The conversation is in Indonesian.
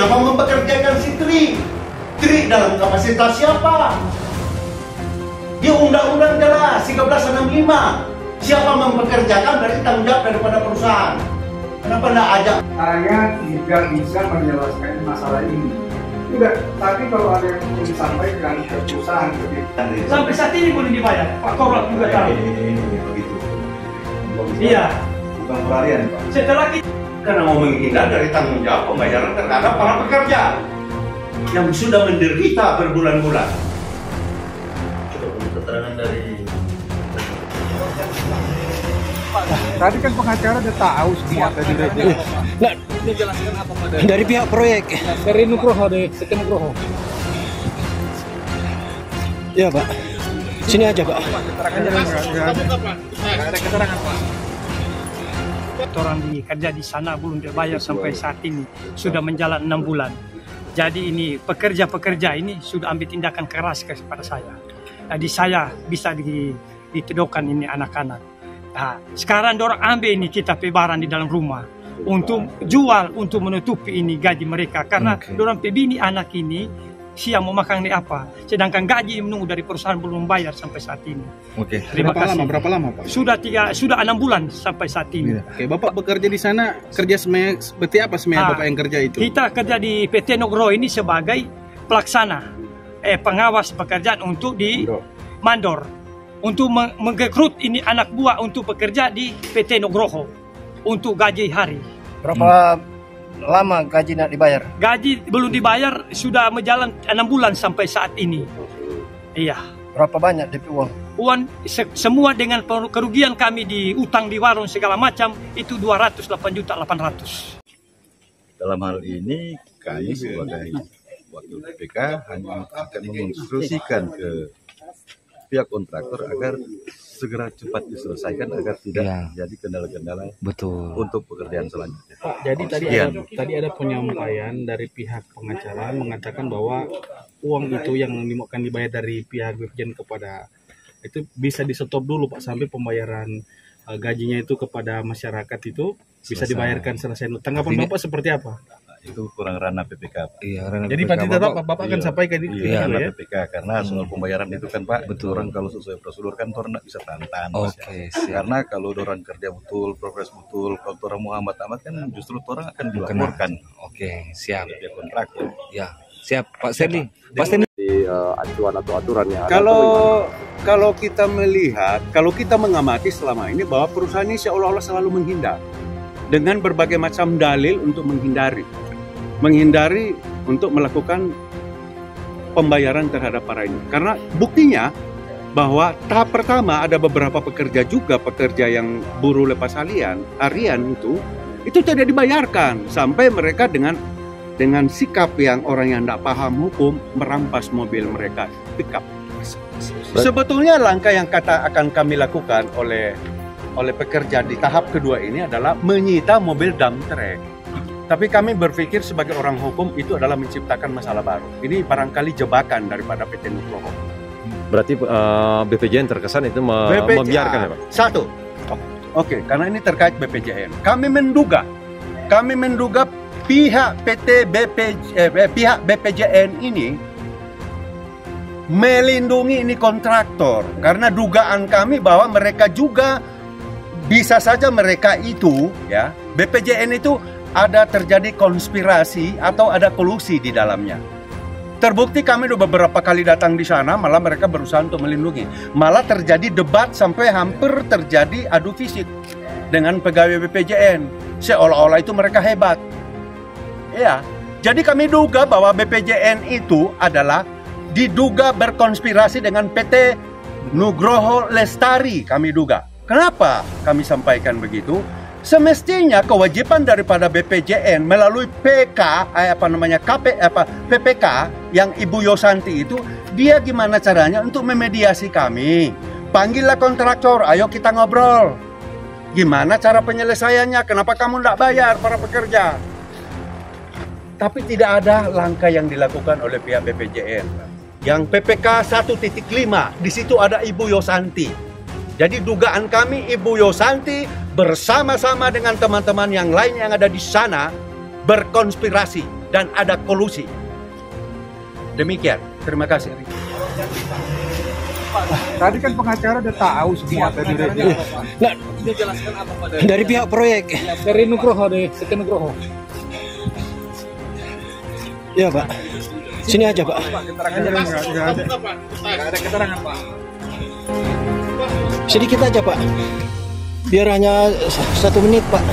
Kenapa mempekerjakan si Tri? Tri dalam kapasitas siapa? Di undang-undang jelas 1365 siapa mempekerjakan dari tanggung jawab daripada perusahaan. Kenapa tidak ajak? Saya tidak bisa menjelaskan masalah ini. Tidak, tapi kalau ada yang mau disampaikan ke perusahaan ke Sampai saat ini belum dibayar. Pak Korlap juga tahu. Ini, ini, ini, begitu. Iya. Bukan pelarian, Pak. Setelah kita Karena mau menghindar dari tanggung jawab pembayaran terhadap para pekerja yang sudah menderita berbulan-bulan. Coba keterangan dari Tadi kan pengacara udah tahu semua tadi. Dari pihak proyek. Dari Nugroho deh, Siti Nugroho. Ya, Pak. Sini aja, Pak. Orang di kerja di sana belum dibayar sampai saat ini sudah menjalan enam bulan. Jadi ini pekerja-pekerja ini sudah ambil tindakan keras kepada saya. Jadi saya bisa di, ditedokan ini anak-anak. Nah, sekarang dorang ambil ini kita pebaran di dalam rumah untuk jual untuk menutupi ini gaji mereka karena Oke. dorang pebini anak ini siang mau makan ini apa sedangkan gaji menunggu dari perusahaan belum bayar sampai saat ini Oke. terima Berapa kasih lama? Berapa lama, Pak? sudah tiga sudah enam bulan sampai saat ini Oke, Bapak bekerja di sana kerja semen, seperti apa semen Ah, Bapak yang kerja itu? Kita kerja di PT Nugroho ini sebagai pelaksana, eh pengawas pekerjaan untuk di mandor, untuk meng- mengrekrut ini anak buah untuk bekerja di PT Nugroho untuk gaji hari. Berapa lama gaji nak dibayar? Gaji belum dibayar sudah menjalan enam bulan sampai saat ini. Iya. Berapa banyak DP uang? Uang se- semua dengan kerugian kami di utang di warung segala macam itu 208 juta 800. Dalam hal ini kami sebagai wakil BPK hanya akan menginstruksikan ke pihak kontraktor agar segera cepat diselesaikan agar tidak Ya. terjadi kendala-kendala Betul. untuk pekerjaan selanjutnya. Pak, jadi tadi Sekian. ada, tadi ada penyampaian dari pihak pengacara mengatakan bahwa uang itu yang akan dibayar dari pihak Brigjen kepada itu bisa di stop dulu Pak sampai pembayaran eh, gajinya itu kepada masyarakat itu bisa Selesai. dibayarkan selesai. Tanggapan Artinya- Bapak seperti apa? Itu kurang ranah PPK. Pak. Iya, karena Jadi mereka nanti Bapak- Bapak, Bapak akan Iya. sampaikan itu Iya, gitu ranah ya. PPK karena soal pembayaran itu kan Pak, betul orang kalau sesuai prosedur kan orang bisa tantan. Mas, ya. Oke, siap. Karena kalau orang kerja betul, progres betul, kalau orang Muhammad amat kan justru orang akan dilaporkan Oke, siap. ke pihak kontraktor. Ya, siap. Pak Stanley. Pak Stanley. acuan atau aturan yang ada Kalau kalau kita melihat, kalau kita mengamati selama ini bahwa perusahaan ini seolah-olah selalu menghindar dengan berbagai macam dalil untuk menghindari, menghindari untuk melakukan pembayaran terhadap para ini. Karena buktinya bahwa tahap pertama ada beberapa pekerja juga pekerja yang buruh lepas harian, harian itu itu tidak dibayarkan sampai mereka dengan dengan sikap yang orang yang tidak paham hukum merampas mobil mereka pickup. Sebetulnya langkah yang kata akan kami lakukan oleh oleh pekerja di tahap kedua ini adalah menyita mobil dump truck. Tapi kami berpikir sebagai orang hukum itu adalah menciptakan masalah baru. Ini barangkali jebakan daripada PT Nugroho. berarti eh, BPJN terkesan itu me- BPJN. membiarkan ya Pak? Satu. Oke, karena ini terkait BPJN. Kami menduga, kami menduga pihak PT BP, eh, pihak BPJN ini melindungi ini kontraktor karena dugaan kami bahwa mereka juga bisa saja mereka itu ya BPJN itu ada terjadi konspirasi atau ada kolusi di dalamnya. Terbukti kami udah beberapa kali datang di sana, malah mereka berusaha untuk melindungi. Malah terjadi debat sampai hampir terjadi adu fisik dengan pegawai BPJN. Seolah-olah itu mereka hebat. Ya, jadi kami duga bahwa BPJN itu adalah diduga berkonspirasi dengan PT Nugroho Lestari kami duga. Kenapa kami sampaikan begitu? Semestinya kewajiban daripada BPJN melalui PK eh, apa namanya KP apa PPK yang Ibu Yosanti itu dia gimana caranya untuk memediasi kami. Panggillah kontraktor, ayo kita ngobrol. Gimana cara penyelesaiannya? Kenapa kamu tidak bayar para pekerja? Tapi tidak ada langkah yang dilakukan oleh pihak BPJN. Yang PPK 1.5, di situ ada Ibu Yosanti. Jadi dugaan kami Ibu Yosanti bersama-sama dengan teman-teman yang lain yang ada di sana berkonspirasi dan ada kolusi. Demikian. Terima kasih. Tadi kan pengacara udah tahu semua tadi Nah, dari pihak proyek. Dari Nugroho deh, Siti Nugroho. Ya, Pak. Sini aja, Pak. Sedikit aja, Pak. Biar hanya satu menit, Pak.